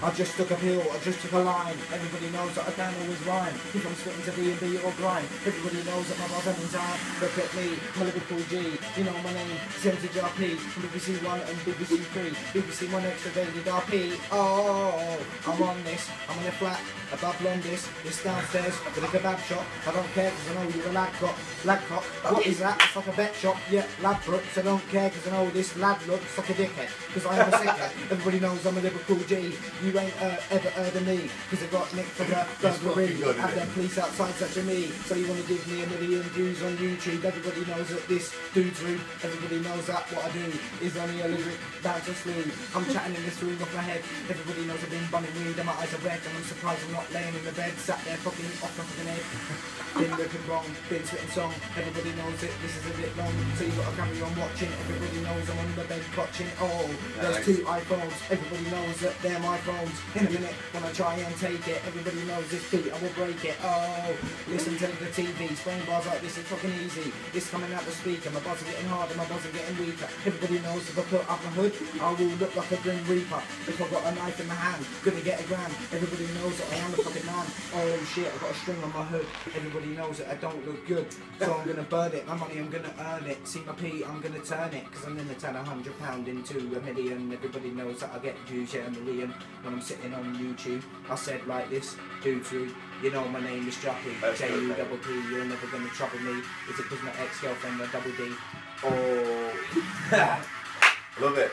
I just took a pill, I just took a line. Everybody knows that I can always rhyme. If I'm spitting to B and B or grind, everybody knows that my brother means I. Look at me, I'm a Liverpool G. You know my name, Percentage RP. From BBC One and BBC Three. BBC One extra rated RP. Oh, I'm on this. I'm in a flat above Londis. It's downstairs with a kebab shop. I don't care because I know you're a lad cop. Lad cop. What is that? It's like a vet shop. Yeah, Ladbrokes. I don't care because I know this lad looks like a dickhead. Because I am a sickhead. Everybody knows I'm a Liverpool G. You ain't uh, ever heard of me because I got nicked from the burglary. fucking good, Have isn't them it? police outside such a me. So you want to give me a million views on YouTube? Everybody knows that this dude's rude. Everybody knows that what I do is only a lyric bound to sleep. I'm chatting in this room off my head. Everybody knows I've been bunning weed and my eyes are red. And I'm surprised I'm not laying in the bed, sat there fucking off my fucking head. Been ripping wrong, been spitting song. Everybody knows it. This is a bit long, so you gotta carry on watching. Everybody knows I'm on the bed watching. Oh, there's Nice. two iPhones. Everybody knows that they're my phones. In a minute, when I try and take it, everybody knows this beat, I will break it. Oh, listen to the TV. Spraying bars like this is fucking easy. It's coming out the speaker. My bars are getting harder, my bars are getting weaker. Everybody knows if I put up a hood, I will look like a grim reaper. If I got a knife in my hand, gonna get a gram. Everybody knows that I am a fucking man. Oh shit, I got a string on my hood. Everybody knows that I don't look good. So I'm gonna burn it. My money, I'm gonna earn it. See my P, I'm gonna turn it. Cause I'm gonna turn a hundred pound into a million. Everybody knows that I get views, yeah, a million when I'm sitting on YouTube. I said like this, do three. You know my name is That's J U double P. You're never gonna trouble me. Is it cause my ex-girlfriend a double D? Oh, love it.